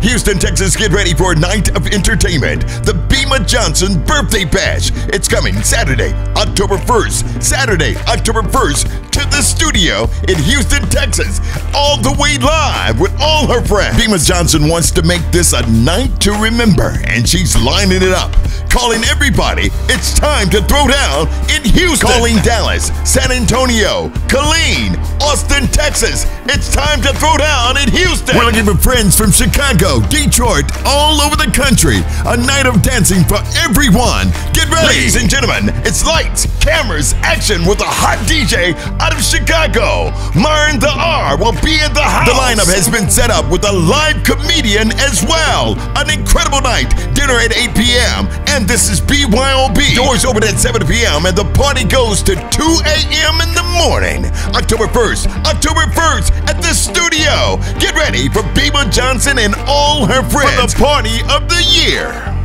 Houston, Texas, get ready for a night of entertainment. The Bema Johnson Birthday Bash. It's coming Saturday, October 1st. Saturday, October 1st to the studio in Houston, Texas. All the way live with all her friends. Bema Johnson wants to make this a night to remember, and she's lining it up. Calling everybody, it's time to throw down in Houston. Calling Dallas, San Antonio, Killeen, Austin, Texas. It's time to throw down in Houston. We're looking for friends from Chicago, Detroit, all over the country. A night of dancing for everyone. Ready. Ladies and gentlemen, it's lights, cameras, action with a hot DJ out of Chicago. Marn the R will be in the house. The lineup has been set up with a live comedian as well. An incredible night. Dinner at 8 p.m. And this is BYOB. Doors open at 7 p.m. and the party goes to 2 a.m. in the morning. October 1st, October 1st at the studio. Get ready for Bema Johnson and all her friends for the party of the year.